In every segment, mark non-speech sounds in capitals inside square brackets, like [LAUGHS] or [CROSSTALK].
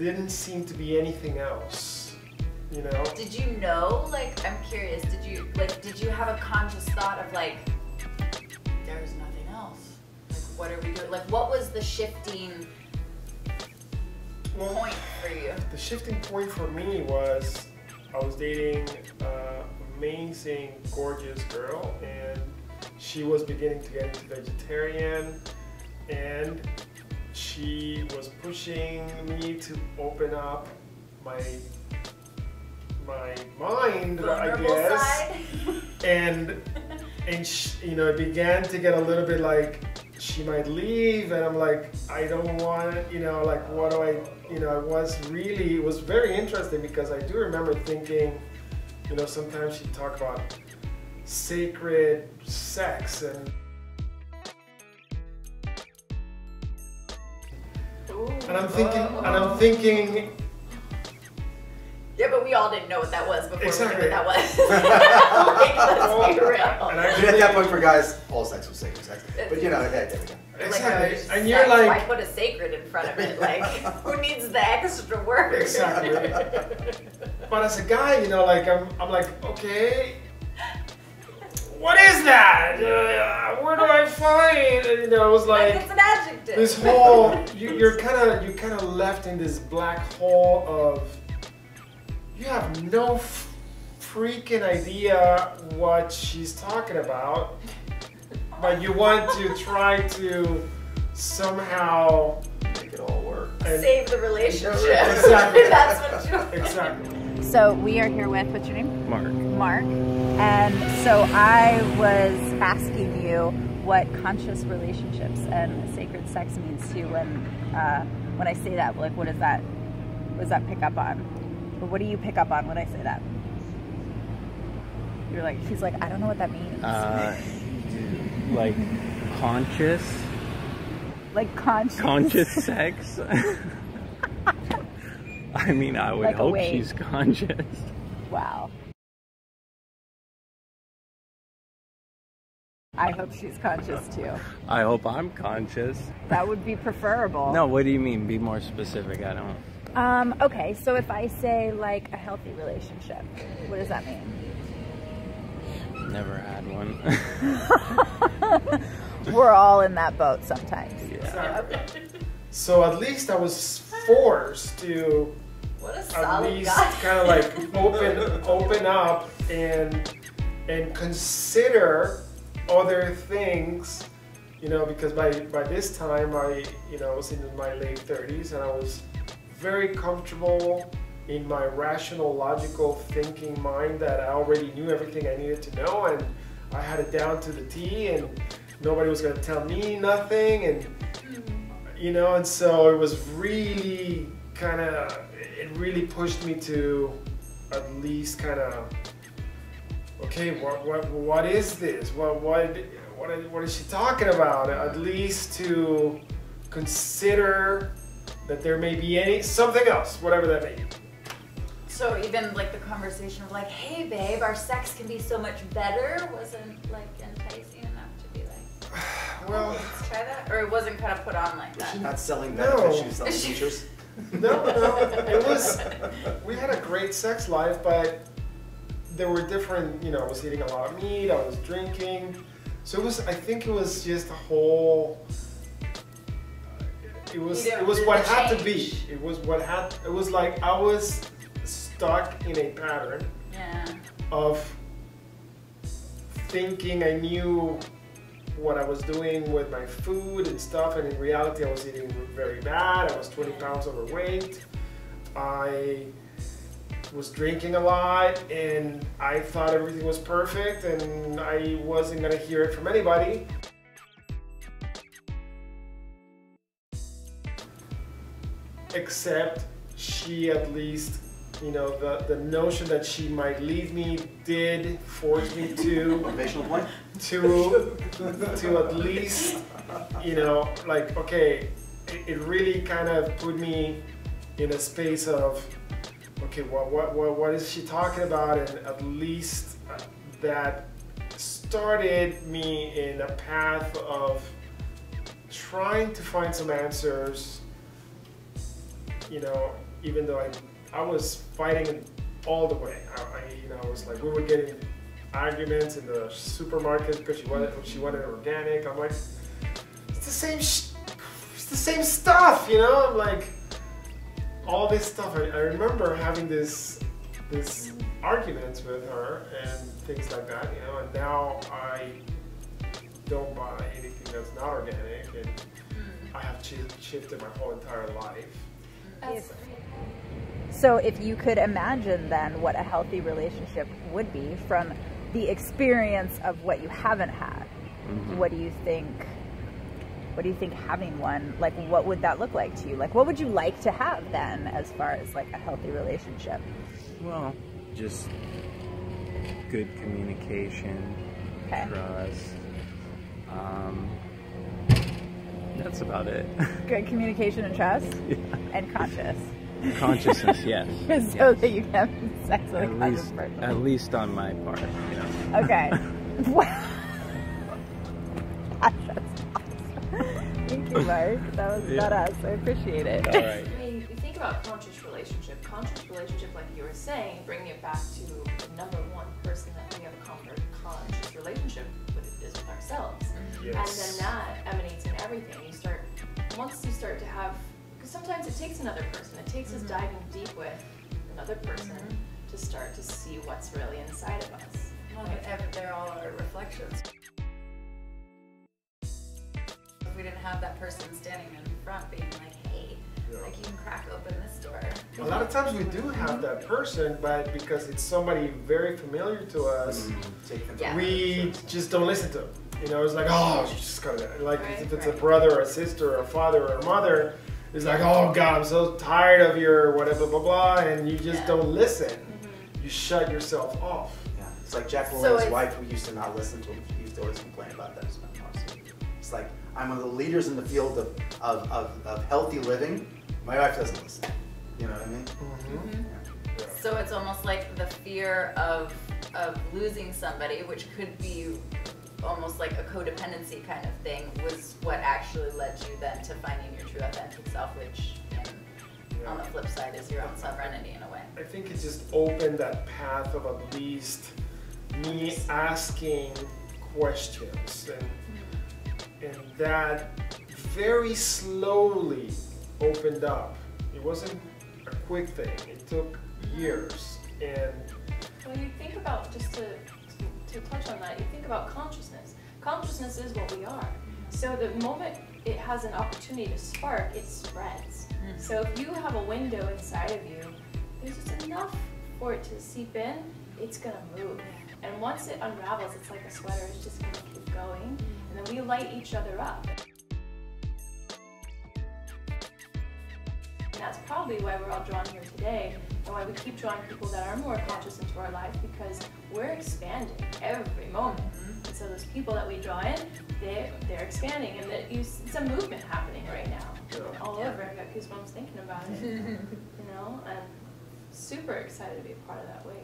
didn't seem to be anything else. You know? Did you know? Like, I'm curious. Did you like? Did you have a conscious thought of like, there's nothing else? Like, what are we doing? Like, what was the shifting Well, point for you? The shifting point for me was I was dating an amazing, gorgeous girl, and she was beginning to get into vegetarian, and she was pushing me to open up my my mind, I guess, [LAUGHS] and and sh you know it began to get a little bit like she might leave and i'm like i don't want it you know like what do i you know i was really it was very interesting because i do remember thinking you know sometimes she'd talk about sacred sex and and i'm thinking and i'm thinking Yeah, but we all didn't know what that was before Exactly. we knew what that was. [LAUGHS] [LAUGHS] like, let's be real. and I I at that point for guys, all sex was sacred sex. But you know, yeah, there we go. exactly Like, and you're like why put a sacred in front of it? [LAUGHS] Like, who needs the extra word? Exactly. But as a guy, you know, like I'm, I'm like, okay, what is that? Uh, where do I find? And, you know, it was like, like it's an adjective. this whole. You, you're kind of, you kind of left in this black hole of. You have no freaking idea what she's talking about, but you want to try to somehow. Make it all work. And, Save the relationship. Exactly. [LAUGHS] That's what you. exactly. So we are here with what's your name? Mark. Mark. And so I was asking you what conscious relationships and sacred sex means to you when uh, when I say that. Like, what does that what does that pick up on? Or what do you pick up on when I say that? You're like, he's like, I don't know what that means. Uh, like conscious, like conscious. conscious sex. [LAUGHS] [LAUGHS] I mean, I would Like hope wave. she's conscious. Wow. I hope she's conscious too. I hope I'm conscious. That would be preferable. No, what do you mean? Be more specific. I don't. Um, okay, so if I say like a healthy relationship, what does that mean? Never had one. [LAUGHS] We're all in that boat sometimes. yeah. So at least I was forced to at least kind of like [LAUGHS] open open up and and consider other things you know because by by this time i you know was in my late 30s and i was very comfortable in my rational logical thinking mind that i already knew everything i needed to know and i had it down to the t and nobody was going to tell me nothing and you know and so it was really kind of it really pushed me to at least kind of okay what what what is this? What what what what is she talking about? At least to consider that there may be any something else whatever that may be. So even like the conversation of like, hey babe, our sex can be so much better wasn't like enticing well let's try that? Or it wasn't kind of put on like Was she that. not selling No. benefits, she was selling features? no no it [LAUGHS] was we had a great sex life but there were different you know i was eating a lot of meat i was drinking so it was i think it was just a whole it was it was what the had to be it was what had it was like i was stuck in a pattern Yeah. of thinking I knew what I was doing with my food and stuff, and in reality, I was eating very bad. I was 20 pounds overweight. I was drinking a lot, and I thought everything was perfect, and I wasn't gonna hear it from anybody. Except she at least you know the, the notion that she might leave me did force me to to to at least you know like okay it, it really kind of put me in a space of okay what what what, what is she talking about? And at least that started me in a path of trying to find some answers you know, even though I, I was fighting all the way. I, I you know, I was like, we were getting arguments in the supermarket because she wanted, she wanted organic. I'm like, it's the same, sh- it's the same stuff, you know. I'm like, all this stuff. I, I remember having this, this arguments with her and things like that, you know. And now I don't buy anything that's not organic, and mm. I have shifted my whole entire life. That's So, if you could imagine then what a healthy relationship would be from the experience of what you haven't had, what do you think? What do you think having one like? What would that look like to you? Like, what would you like to have then, as far as like a healthy relationship? Well, just good communication, Okay. trust. Um, that's about it. [LAUGHS] Good communication and trust, Yeah. and conscious, [LAUGHS] Consciousness, yes. [LAUGHS] so yes. that you can have sex with a At conscious least, person. at least on my part, you know. Okay. [LAUGHS] Wow. That's awesome. Thank you, Mark. That was Yeah. badass. I appreciate it. All right. I mean, you think about conscious relationship. Conscious relationship, like you were saying, bringing it back to the number one person that we have a con- conscious relationship with is with ourselves. Yes. And then that emanates in everything. You start, once you start to have, because sometimes it takes another person, it takes us diving deep with another person to start to see what's really inside of us. Well, they're all our reflections. If we didn't have that person standing in front being like, hey, Yeah. like you can crack open this door. A lot of times we do have that person, but because it's somebody very familiar to us, Mm, Take them. Yeah. we just don't listen to them. You know, it's like, oh, you just gotta, like, Right, if it's a brother or a sister or a father or a mother, it's like, oh God, I'm so tired of your whatever, blah, blah, and you just Yeah. don't listen. You shut yourself off. Yeah, it's like Jack So LaLanne's it's- wife who used to not listen to him. She used to always complain about that. It's like I'm one of the leaders in the field of, of, of, of healthy living. My wife doesn't listen. You know what I mean? Mm-hmm. Yeah. So it's almost like the fear of of losing somebody, which could be almost like a codependency kind of thing, was what actually led you then to finding your true authentic self, which on the flip side is your own sovereignty in a way. I think it just opened that path of at least me asking questions and mm-hmm. and that very slowly opened up. It wasn't a quick thing. It took mm-hmm. years and Well, you think about just to, to to touch on that. You think about consciousness. Consciousness is what we are. Mm-hmm. So the moment it has an opportunity to spark, it spreads. Mm. So if you have a window inside of you, there's just enough for it to seep in. It's gonna move, and once it unravels, it's like a sweater. It's just gonna keep going, and then we light each other up. And that's probably why we're all drawn here today and why we keep drawing people that are more conscious into our life because we're expanding every moment. And so those people that we draw in, they, they're expanding and that you, it's a movement happening right now. Yeah. All over. I got goosebumps thinking about it. [LAUGHS] you know, and super excited to be a part of that wave.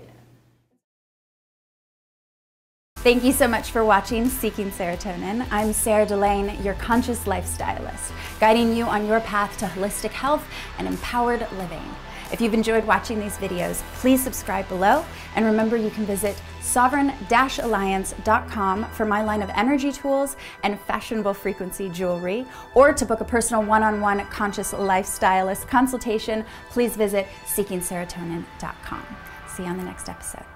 Thank you so much for watching Seeking Serahtonin. I'm Serah D'Laine, your conscious lifestylist, guiding you on your path to holistic health and empowered living. If you've enjoyed watching these videos, please subscribe below and remember you can visit sovereign-alliance.com for my line of energy tools and fashionable frequency jewelry or to book a personal one-on-one conscious lifestylist consultation, please visit seekingserahtonin.com. See you on the next episode.